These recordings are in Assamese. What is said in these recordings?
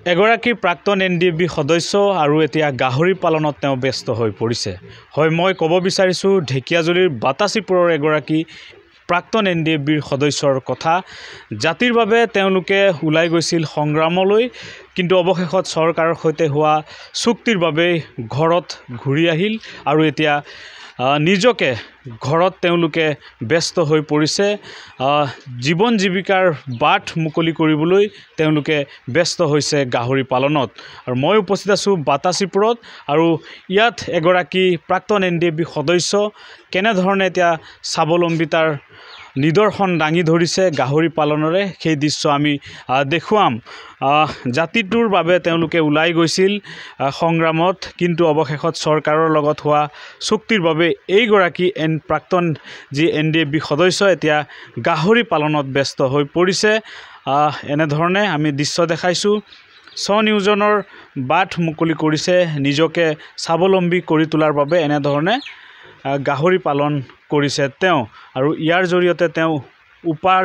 এগৰাকী প্ৰাক্তন এন ডি বি সদস্য আৰু এতিয়া গাহৰি পালনত তেওঁ ব্যস্ত হৈ পৰিছে। হয় মই ক'ব বিচাৰিছোঁ ঢেকীয়াজুলিৰ বাতাচীপুৰৰ এগৰাকী প্ৰাক্তন এন ডি এফ বিৰ সদস্যৰ কথা। জাতিৰ বাবে তেওঁলোকে ওলাই গৈছিল সংগ্ৰামলৈ কিন্তু অৱশেষত চৰকাৰৰ সৈতে হোৱা চুক্তিৰ বাবেই ঘৰত ঘূৰি আহিল আৰু এতিয়া নিজকে ঘৰত তেওঁলোকে ব্যস্ত হৈ পৰিছে। জীৱন জীৱিকাৰ বাট মুকলি কৰিবলৈ তেওঁলোকে ব্যস্ত হৈছে গাহৰি পালনত। আৰু মই উপস্থিত আছোঁ বাতাচীপুৰত আৰু ইয়াত এগৰাকী প্ৰাক্তন এন ডি এফ বি সদস্য। কেনেধৰণে এতিয়া স্বাৱলম্বিতাৰ নিদৰ্শন দাঙি ধৰিছে গাহৰি পালনেৰে। সেই দৃশ্য আমি দেখুৱাম। জাতিটোৰ বাবে তেওঁলোকে ওলাই গৈছিল সংগ্ৰামত। কিন্তু অৱশেষত চৰকাৰৰ লগত হোৱা চুক্তিৰ বাবে এইগৰাকী এন প্ৰাক্তন যি এন ডি এফ বি সদস্য এতিয়া গাহৰি পালনত ব্যস্ত হৈ পৰিছে। এনেধৰণে আমি দৃশ্য দেখাইছোঁ। স্বনিয়োজনৰ বাট মুকলি কৰিছে নিজকে স্বাৱলম্বী কৰি তোলাৰ বাবে এনেধৰণে গাহৰি পালন কৰিছে তেওঁ। আৰু ইয়াৰ জৰিয়তে তেওঁ উপাৰ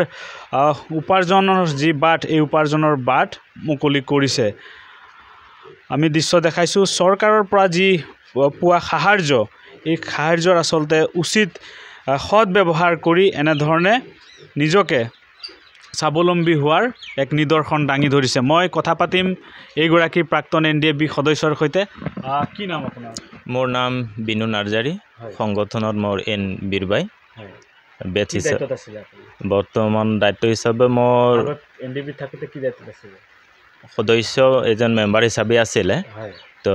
উপাৰ্জনৰ যি বাট এই উপাৰ্জনৰ বাট মুকলি কৰিছে। আমি দৃশ্য দেখাইছোঁ চৰকাৰৰ পৰা যি পোৱা সাহাৰ্য এই সাহাৰ্যৰ আচলতে উচিত সৎ ব্যৱহাৰ কৰি এনেধৰণে নিজকে স্বাৱলম্বী হোৱাৰ এক নিদৰ্শন দাঙি ধৰিছে। মই কথা পাতিম এইগৰাকী প্ৰাক্তন এন ডি এফ বি সদস্যৰ সৈতে। কি নাম আপোনাৰ? মোৰ নাম বিনু নাৰ্জাৰী। সংগঠনত মোৰ এন বীৰবাই। বেট হিচাপে বৰ্তমান দায়িত্ব হিচাপে মোৰ সদস্য এজন মেম্বাৰ হিচাপে আছিলে। তো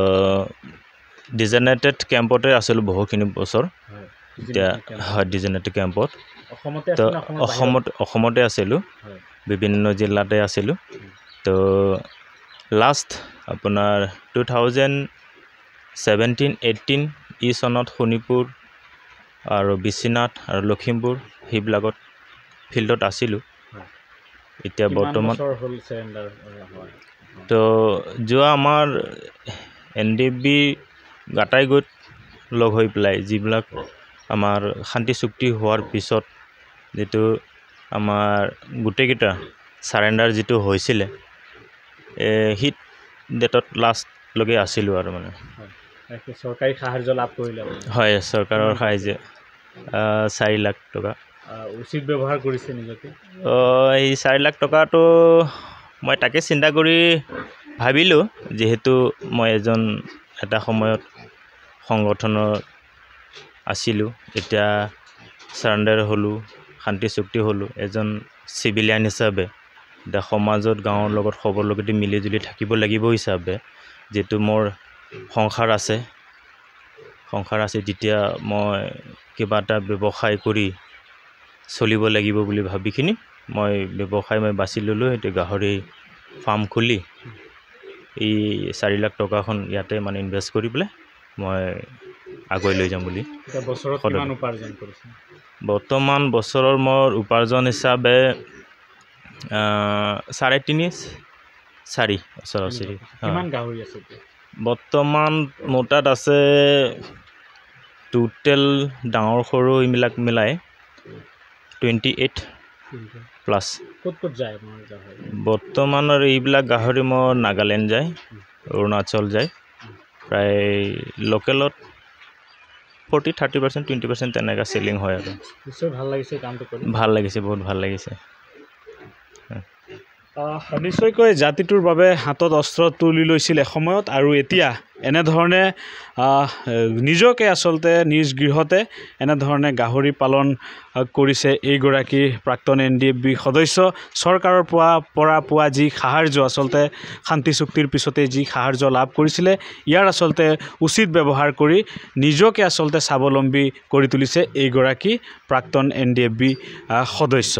ডিজেনেটেড কেম্পতে আছিলোঁ বহুখিনি বছৰ। এতিয়া হয় ডিজেনেটেড কেম্পত। তো অসমত অসমতে আছিলোঁ। বিভিন্ন জিলাতে আছিলোঁ। তো লাষ্ট আপোনাৰ টু থাউজেণ্ড ছেভেণ্টিন এইটিন ই চনত শোণিতপুৰ আৰু বিশ্বনাথ আৰু লখিমপুৰ সেইবিলাকত ফিল্ডত আছিলোঁ। এতিয়া বৰ্তমান তো যোৱা আমাৰ এন ডি এফ বি গাটাইগৈত লগ হৈ পেলাই যিবিলাক আমাৰ শান্তি চুক্তি হোৱাৰ পিছত যিটো আমাৰ গোটেইকেইটা চাৰেণ্ডাৰ যিটো হৈছিলে হিট ডেটত লাষ্টলৈকে আছিলোঁ আৰু মানে। চৰকাৰী সাহাৰ্য লাভ কৰিলে হয় চৰকাৰৰ সাহাৰ্য চাৰি লাখ টকা। উচিত ব্যৱহাৰ কৰিছে নিজকে? এই চাৰি লাখ টকাটো মই তাকে চিন্তা কৰি ভাবিলোঁ যিহেতু মই এজন এটা সময়ত সংগঠনৰ আছিলোঁ এতিয়া চাৰেণ্ডাৰ হ'লোঁ শান্তি চুক্তি হ'লোঁ এজন চিভিলিয়ান হিচাপে এতিয়া সমাজত গাঁৱৰ লগত খবৰ লগতে মিলি জুলি থাকিব লাগিব হিচাপে যিটো মোৰ সংসাৰ আছে। সংসাৰ আছে তেতিয়া মই কিবা এটা ব্যৱসায় কৰি চলিব লাগিব বুলি ভাবিখিনি মই ব্যৱসায় মই বাছি ল'লোঁ সেইটো গাহৰি ফাৰ্ম খুলি। এই চাৰি লাখ টকাখন ইয়াতে মানে ইনভেষ্ট কৰি পেলাই মই আগুৱাই লৈ যাম বুলি বৰ্তমান বছৰৰ মোৰ উপাৰ্জন হিচাপে চাৰে তিনি চাৰি ওচৰা ওচৰি বৰ্তমান মোৰ তাত আছে টোটেল ডাঙৰ সৰু এইবিলাক মিলাই টুৱেণ্টি এইট প্লাছ বৰ্তমানৰ এইবিলাক গাহৰি মোৰ নাগালেণ্ড যায় অৰুণাচল যায়। প্ৰায় লোকেলত forty thirty percent twenty percent তেনেকৈ চেলিং হয় আৰু। ভাল লাগিছে কামটো কৰি। ভাল লাগিছে বহুত ভাল লাগিছে। নিশ্চয়কৈ জাতিটোৰ বাবে হাতত অস্ত্ৰ তুলি লৈছিল এসময়ত আৰু এতিয়া এনেধৰণে নিজকে আচলতে নিজ গৃহতে এনেধৰণে গাহৰি পালন কৰিছে এইগৰাকী প্ৰাক্তন এন ডি এফ বি সদস্য। চৰকাৰৰ পৰা পৰা পোৱা যি সাহাৰ্য আচলতে শান্তি চুক্তিৰ পিছতে যি সাহাৰ্য লাভ কৰিছিলে ইয়াৰ আচলতে উচিত ব্যৱহাৰ কৰি নিজকে আচলতে স্বাৱলম্বী কৰি তুলিছে এইগৰাকী প্ৰাক্তন এন ডি এফ বি সদস্য।